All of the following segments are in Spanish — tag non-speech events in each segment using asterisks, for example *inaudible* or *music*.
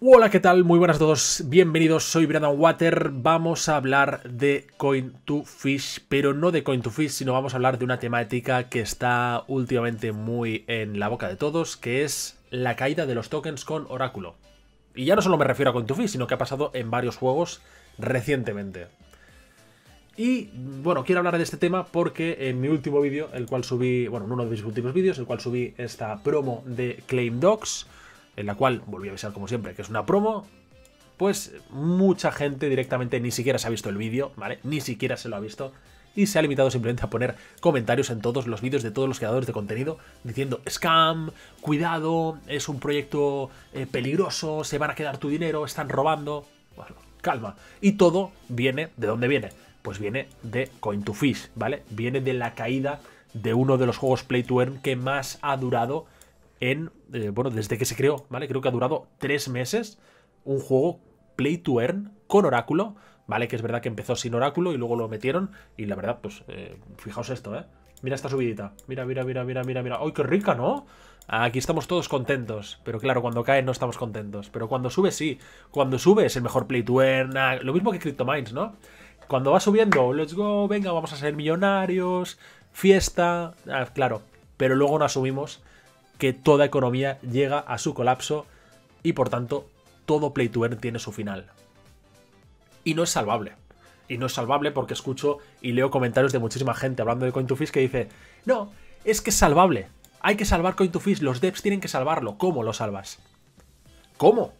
Hola, ¿qué tal? Muy buenas a todos, bienvenidos, soy Brandon Water. Vamos a hablar de Coin2Fish, pero no de Coin2Fish, sino vamos a hablar de una temática que está últimamente muy en la boca de todos, que es la caída de los tokens con Oráculo. Y ya no solo me refiero a Coin2Fish, sino que ha pasado en varios juegos recientemente. Y bueno, quiero hablar de este tema porque en mi último vídeo, el cual subí, bueno, en uno de mis últimos vídeos, el cual subí esta promo de Claim Dogs, en la cual volví a avisar como siempre que es una promo, pues mucha gente directamente ni siquiera se ha visto el vídeo, ¿vale? Ni siquiera se lo ha visto y se ha limitado simplemente a poner comentarios en todos los vídeos de todos los creadores de contenido diciendo scam, cuidado, es un proyecto eh, peligroso, se van a quedar tu dinero, están robando. Bueno, calma. Y todo viene, ¿de dónde viene? Pues viene de Coin2Fish, ¿vale? Viene de la caída de uno de los juegos Play to Earn que más ha durado en, eh, bueno, desde que se creó, ¿vale? Creo que ha durado tres meses un juego Play to Earn con Oráculo, ¿vale? Que es verdad que empezó sin Oráculo y luego lo metieron y la verdad, pues, eh, fijaos esto, ¿eh? Mira esta subidita. Mira, mira, mira, mira, mira, mira. ¡Ay, qué rica, ¿no? Aquí estamos todos contentos. Pero claro, cuando cae no estamos contentos. Pero cuando sube, sí. Cuando sube es el mejor play to earn. Ah, lo mismo que CryptoMines, ¿no? Cuando va subiendo, let's go, venga, vamos a ser millonarios, fiesta. Ah, claro. Pero luego no asumimos que toda economía llega a su colapso y por tanto todo play to earn tiene su final. Y no es salvable. Y no es salvable porque escucho y leo comentarios de muchísima gente hablando de Coin2Fish que dice, no, es que es salvable. Hay que salvar Coin2Fish, los devs tienen que salvarlo. ¿Cómo lo salvas? ¿Cómo?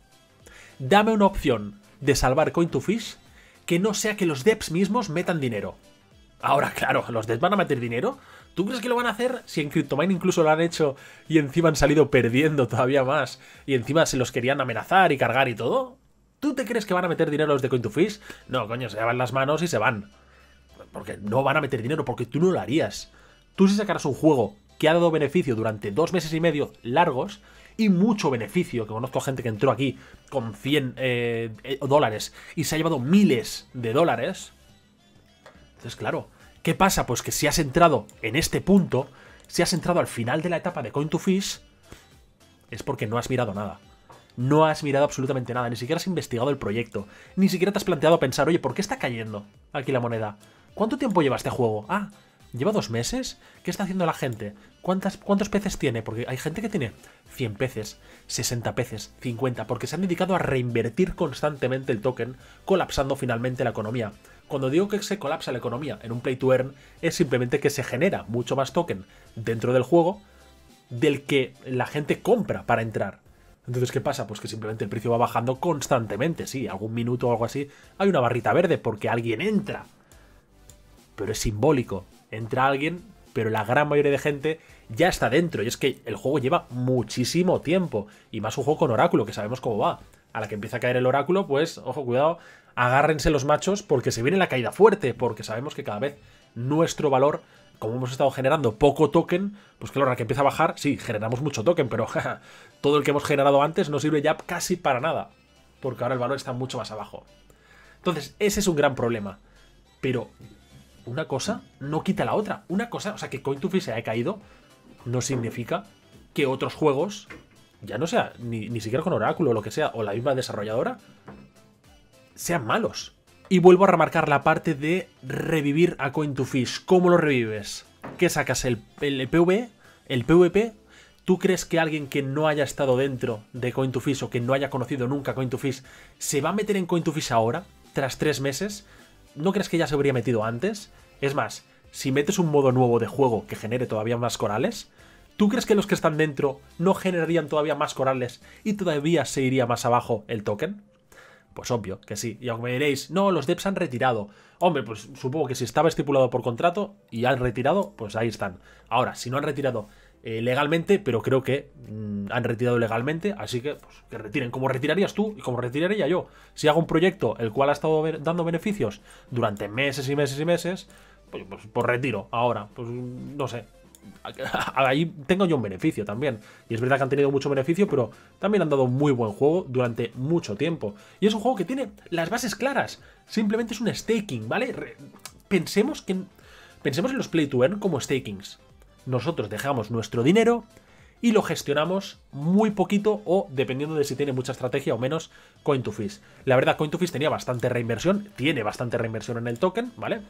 Dame una opción de salvar Coin2Fish que no sea que los devs mismos metan dinero. Ahora, claro, ¿los devs van a meter dinero? ¿Tú crees que lo van a hacer si en CryptoMine incluso lo han hecho y encima han salido perdiendo todavía más y encima se los querían amenazar y cargar y todo? ¿Tú te crees que van a meter dinero los de Coin2Fish? No, coño, se llevan las manos y se van. Porque no van a meter dinero, porque tú no lo harías. Tú si sacaras un juego que ha dado beneficio durante dos meses y medio largos y mucho beneficio, que conozco gente que entró aquí con 100 eh, eh, dólares y se ha llevado miles de dólares. Entonces, claro, ¿Qué pasa? Pues que si has entrado en este punto, si has entrado al final de la etapa de Coin2Fish, es porque no has mirado nada. No has mirado absolutamente nada, ni siquiera has investigado el proyecto, ni siquiera te has planteado pensar, oye, ¿por qué está cayendo aquí la moneda? ¿Cuánto tiempo lleva este juego? Ah, ¿lleva dos meses? ¿Qué está haciendo la gente? ¿Cuántas, ¿Cuántos peces tiene? Porque hay gente que tiene 100 peces, 60 peces, 50, porque se han dedicado a reinvertir constantemente el token, colapsando finalmente la economía. Cuando digo que se colapsa la economía en un play to earn, es simplemente que se genera mucho más token dentro del juego del que la gente compra para entrar. Entonces, ¿qué pasa? Pues que simplemente el precio va bajando constantemente. Sí, algún minuto o algo así, hay una barrita verde porque alguien entra. Pero es simbólico. Entra alguien, pero la gran mayoría de gente ya está dentro. Y es que el juego lleva muchísimo tiempo. Y más un juego con oráculo, que sabemos cómo va. A la que empieza a caer el oráculo, pues, ojo, cuidado, agárrense los machos porque se viene la caída fuerte, porque sabemos que cada vez nuestro valor, como hemos estado generando poco token, pues claro, ahora que empieza a bajar, sí, generamos mucho token, pero *laughs* todo el que hemos generado antes no sirve ya casi para nada, porque ahora el valor está mucho más abajo. Entonces, ese es un gran problema. Pero una cosa no quita la otra. Una cosa, o sea, que Coin2Fish se haya caído, no significa que otros juegos, ya no sea ni, ni siquiera con Oráculo o lo que sea, o la misma desarrolladora, sean malos. Y vuelvo a remarcar la parte de revivir a Coin2Fish. ¿Cómo lo revives? ¿Qué sacas? ¿El, el? ¿El PvP? ¿Tú crees que alguien que no haya estado dentro de Coin2Fish o que no haya conocido nunca Coin2Fish se va a meter en Coin2Fish ahora, tras tres meses? ¿No crees que ya se habría metido antes? Es más, si metes un modo nuevo de juego que genere todavía más corales, ¿tú crees que los que están dentro no generarían todavía más corales y todavía se iría más abajo el token? Pues obvio que sí. Y aunque me diréis, no, los devs han retirado. Hombre, pues supongo que si estaba estipulado por contrato y han retirado, pues ahí están. Ahora, si no han retirado eh, legalmente, pero creo que mm, han retirado legalmente, así que pues, que retiren. Como retirarías tú y como retiraría yo. Si hago un proyecto el cual ha estado dando beneficios durante meses y meses y meses, pues, pues, pues retiro. Ahora, pues no sé, *laughs* ahí tengo yo un beneficio también. Y es verdad que han tenido mucho beneficio, pero también han dado muy buen juego durante mucho tiempo. Y es un juego que tiene las bases claras. Simplemente es un staking, ¿vale? pensemos, que, pensemos en los play to earn como stakings. Nosotros dejamos nuestro dinero y lo gestionamos muy poquito o dependiendo de si tiene mucha estrategia o menos Coin2Fish. La verdad, Coin2Fish tenía bastante reinversión, tiene bastante reinversión en el token, ¿vale?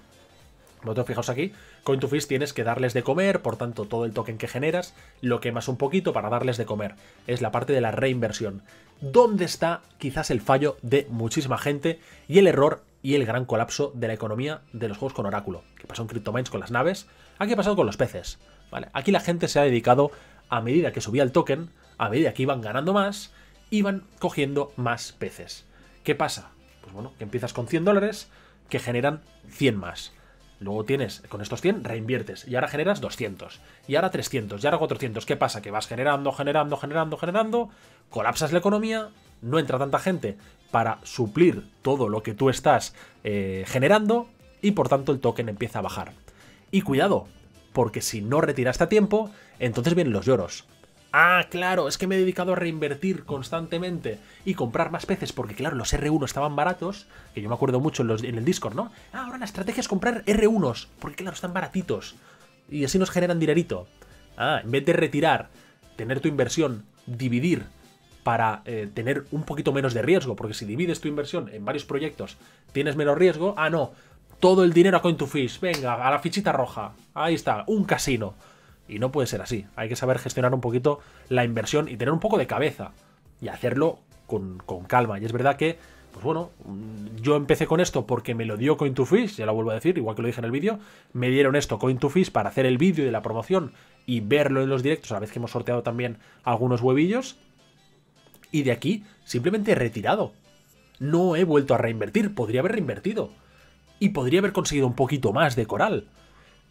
Vosotros fijaos aquí, Coin2Fish tienes que darles de comer, por tanto todo el token que generas lo quemas un poquito para darles de comer. Es la parte de la reinversión. ¿Dónde está quizás el fallo de muchísima gente y el error y el gran colapso de la economía de los juegos con oráculo? ¿Qué pasó en CryptoMines con las naves? Aquí ha pasado con los peces. ¿vale? Aquí la gente se ha dedicado a medida que subía el token, a medida que iban ganando más, iban cogiendo más peces. ¿Qué pasa? Pues bueno, que empiezas con 100 dólares que generan 100 más. Luego tienes, con estos 100 reinviertes y ahora generas 200, y ahora 300, y ahora 400. ¿Qué pasa? Que vas generando, generando, generando, generando, colapsas la economía, no entra tanta gente para suplir todo lo que tú estás eh, generando y por tanto el token empieza a bajar. Y cuidado, porque si no retiraste a tiempo, entonces vienen los lloros. Ah, claro, es que me he dedicado a reinvertir constantemente y comprar más peces porque, claro, los R1 estaban baratos, que yo me acuerdo mucho en, el Discord, ¿no? Ah, ahora la estrategia es comprar R1s, porque, claro, están baratitos y así nos generan dinerito. Ah, en vez de retirar, tener tu inversión, dividir para eh, tener un poquito menos de riesgo, porque si divides tu inversión en varios proyectos, tienes menos riesgo. Ah, no, todo el dinero a Coin2Fish, venga, a la fichita roja, ahí está, un casino. Y no puede ser así. Hay que saber gestionar un poquito la inversión y tener un poco de cabeza. Y hacerlo con, calma. Y es verdad que, pues bueno, yo empecé con esto porque me lo dio Coin2Fish, ya lo vuelvo a decir, igual que lo dije en el vídeo. Me dieron esto Coin2Fish para hacer el vídeo y la promoción y verlo en los directos a la vez que hemos sorteado también algunos huevillos. Y de aquí simplemente he retirado. No he vuelto a reinvertir, podría haber reinvertido. Y podría haber conseguido un poquito más de coral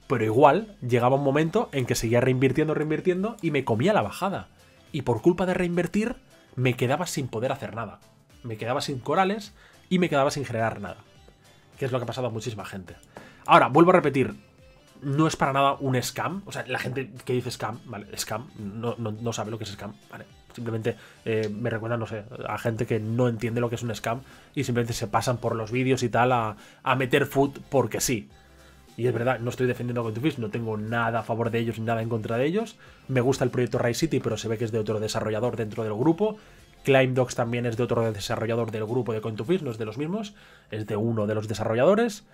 pero igual llegaba un momento en que seguía reinvirtiendo, reinvirtiendo y me comía la bajada. Y por culpa de reinvertir, me quedaba sin poder hacer nada. Me quedaba sin corales y me quedaba sin generar nada. Que es lo que ha pasado a muchísima gente. Ahora, vuelvo a repetir, no es para nada un scam. O sea, la gente que dice scam, ¿vale? Scam, no, sabe lo que es scam, ¿vale? Simplemente eh, me recuerda, no sé, a gente que no entiende lo que es un scam y simplemente se pasan por los vídeos y tal a, a meter food porque sí. Y es verdad, no estoy defendiendo a Coin2Fish, no tengo nada a favor de ellos ni nada en contra de ellos. Me gusta el proyecto Rise City, pero se ve que es de otro desarrollador dentro del grupo. Climb Dogs también es de otro desarrollador del grupo de Coin2Fish, no es de los mismos, es de uno de los desarrolladores.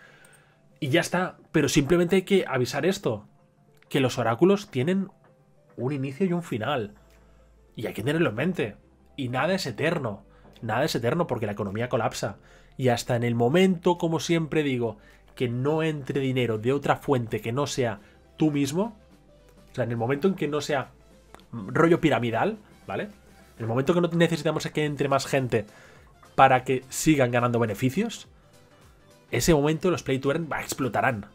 Y ya está, pero simplemente hay que avisar esto, que los oráculos tienen un inicio y un final. Y hay que tenerlo en mente. Y nada es eterno. Nada es eterno porque la economía colapsa. Y hasta en el momento, como siempre digo, que no entre dinero de otra fuente que no sea tú mismo, o sea, en el momento en que no sea rollo piramidal, ¿vale? En el momento que no necesitamos que entre más gente para que sigan ganando beneficios, ese momento los play to earn explotarán.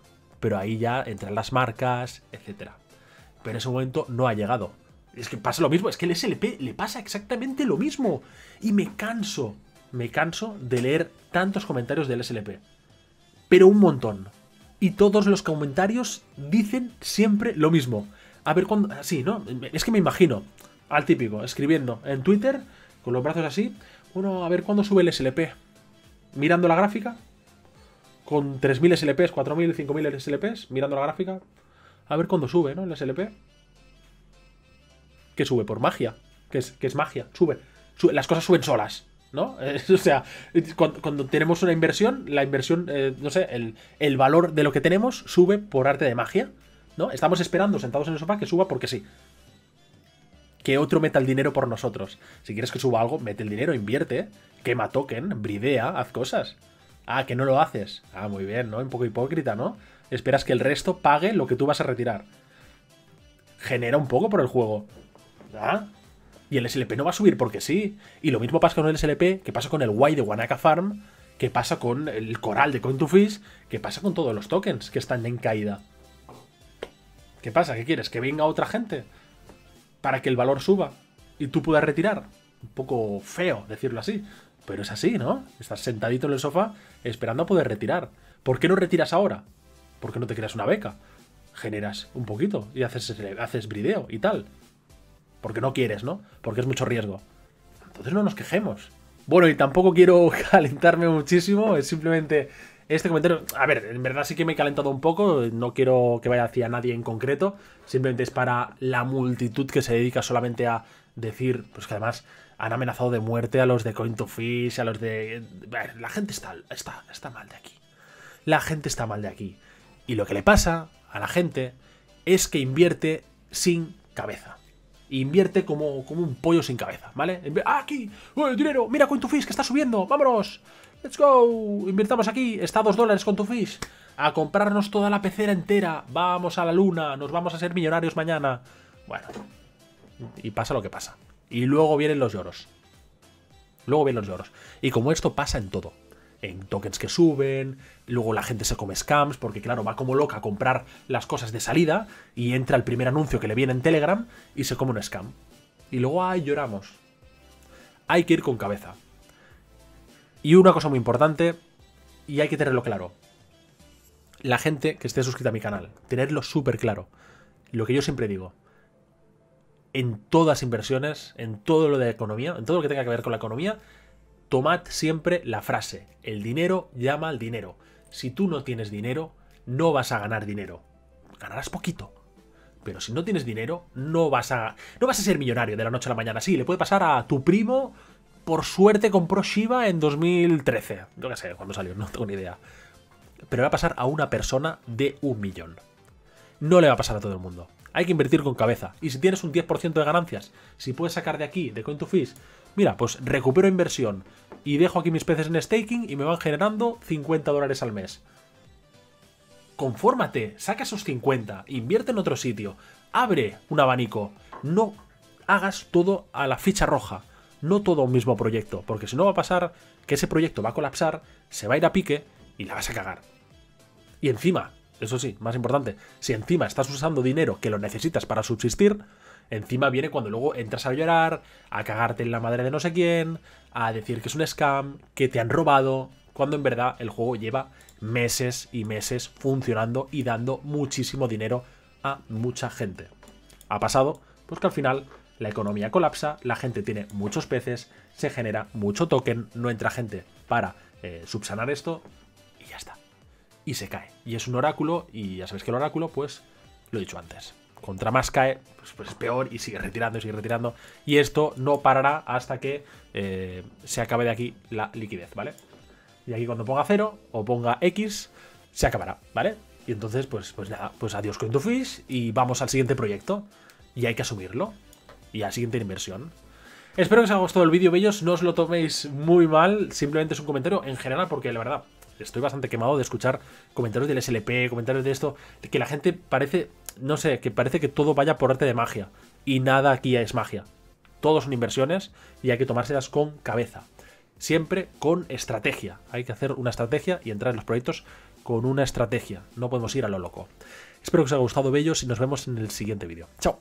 Pero ahí ya entran las marcas, etc. Pero ese momento no ha llegado. Es que pasa lo mismo, es que el SLP le pasa exactamente lo mismo. Y me canso, me canso de leer tantos comentarios del SLP pero un montón. Y todos los comentarios dicen siempre lo mismo. A ver cuándo... Sí, ¿no? Es que me imagino al típico, escribiendo en Twitter, con los brazos así, bueno, a ver cuándo sube el SLP. Mirando la gráfica, con 3.000 SLPs, 4.000, 5.000 SLPs, mirando la gráfica, a ver cuándo sube, ¿no? El SLP. Que sube por magia. Que es, que es magia, sube. Las cosas suben solas. ¿No? *laughs* o sea, cuando, tenemos una inversión, la inversión, eh, no sé, el, valor de lo que tenemos sube por arte de magia, ¿no? Estamos esperando sentados en el sofá que suba porque sí. Que otro meta el dinero por nosotros. Si quieres que suba algo, mete el dinero, invierte, quema token, bridea, haz cosas. Ah, que no lo haces. Ah, muy bien, ¿no? Un poco hipócrita, ¿no? Esperas que el resto pague lo que tú vas a retirar. Genera un poco por el juego. ¿Ah? Y el SLP no va a subir porque sí. Y lo mismo pasa con el SLP, que pasa con el Y de Wanaka Farm, que pasa con el coral de Coin2Fish, que pasa con todos los tokens que están en caída. ¿Qué pasa? ¿Qué quieres? ¿Que venga otra gente? Para que el valor suba y tú puedas retirar. Un poco feo decirlo así, pero es así, ¿no? Estás sentadito en el sofá esperando a poder retirar. ¿Por qué no retiras ahora? ¿Por qué no te creas una beca? Generas un poquito y haces brideo y tal porque no quieres, ¿no? Porque es mucho riesgo. Entonces no nos quejemos. Bueno, y tampoco quiero *laughs* calentarme muchísimo, es simplemente Este comentario, a ver, en verdad sí que me he calentado un poco, no quiero que vaya hacia nadie en concreto, simplemente es para la multitud que se dedica solamente a decir, pues que además han amenazado de muerte a los de Coin to Fish, a los de... La gente está, está, está mal de aquí. La gente está mal de aquí. Y lo que le pasa a la gente es que invierte sin cabeza. Invierte como, como un pollo sin cabeza, ¿vale? ¡Ah, aquí! ¡Oh, dinero! ¡Mira Coin to Fish que está subiendo! ¡Vámonos! ¡Let's go! Invirtamos aquí, está a dos dólares con tu fish. A comprarnos toda la pecera entera. Vamos a la luna, nos vamos a ser millonarios mañana. Bueno, y pasa lo que pasa. Y luego vienen los lloros. Luego vienen los lloros. Y como esto pasa en todo. En tokens que suben, luego la gente se come scams, porque claro, va como loca a comprar las cosas de salida y entra el primer anuncio que le viene en Telegram y se come un scam. Y luego, ay, lloramos. Hay que ir con cabeza. Y una cosa muy importante, y hay que tenerlo claro. La gente que esté suscrita a mi canal, tenerlo súper claro. Lo que yo siempre digo, en todas inversiones, en todo lo de economía, en todo lo que tenga que ver con la economía, tomad siempre la frase, el dinero llama al dinero. Si tú no tienes dinero, no vas a ganar dinero. Ganarás poquito. Pero si no tienes dinero, no vas a no vas a ser millonario de la noche a la mañana. Sí, le puede pasar a tu primo por suerte compró Shiba en 2013. Yo qué sé, cuando salió, no tengo ni idea. Pero va a pasar a una persona de un millón. No le va a pasar a todo el mundo. Hay que invertir con cabeza. Y si tienes un 10% de ganancias, si puedes sacar de aquí, de Coin2Fish, mira, pues recupero inversión y dejo aquí mis peces en staking y me van generando 50 dólares al mes. Confórmate, saca esos 50, invierte en otro sitio, abre un abanico, no hagas todo a la ficha roja no todo un mismo proyecto, porque si no va a pasar que ese proyecto va a colapsar, se va a ir a pique y la vas a cagar. Y encima, eso sí, más importante, si encima estás usando dinero que lo necesitas para subsistir, encima viene cuando luego entras a llorar, a cagarte en la madre de no sé quién, a decir que es un scam, que te han robado, cuando en verdad el juego lleva meses y meses funcionando y dando muchísimo dinero a mucha gente. Ha pasado, pues que al final la economía colapsa, la gente tiene muchos peces, se genera mucho token, no entra gente para eh, subsanar esto y ya está. Y se cae. Y es un oráculo y ya sabes que el oráculo, pues, lo he dicho antes. Contra más cae, pues, pues es peor y sigue retirando y sigue retirando. Y esto no parará hasta que eh, se acabe de aquí la liquidez, ¿vale? Y aquí cuando ponga 0 o ponga X, se acabará, ¿vale? Y entonces, pues, pues nada, pues adiós con tu fish y vamos al siguiente proyecto. Y hay que asumirlo y a siguiente inversión. Espero que os haya gustado el vídeo, bellos. No os lo toméis muy mal. Simplemente es un comentario en general porque la verdad estoy bastante quemado de escuchar comentarios del SLP, comentarios de esto, que la gente parece, no sé, que parece que todo vaya por arte de magia. Y nada aquí es magia. Todos son inversiones y hay que tomárselas con cabeza. Siempre con estrategia. Hay que hacer una estrategia y entrar en los proyectos con una estrategia. No podemos ir a lo loco. Espero que os haya gustado, bellos, y nos vemos en el siguiente vídeo. Chao.